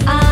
I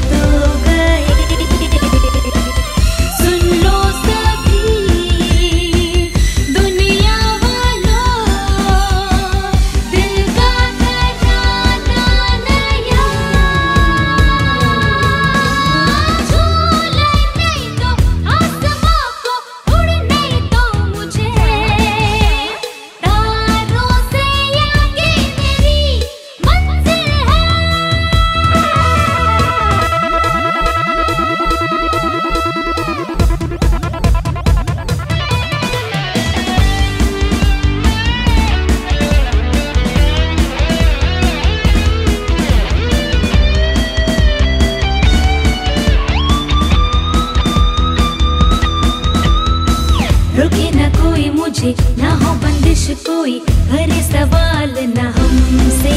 through रुके न कोई मुझे ना हो बंदिश कोई भरे सवाल ना हमसे